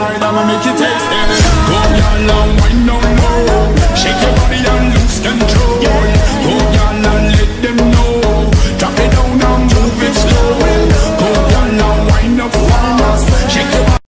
ride, I'ma make you taste it.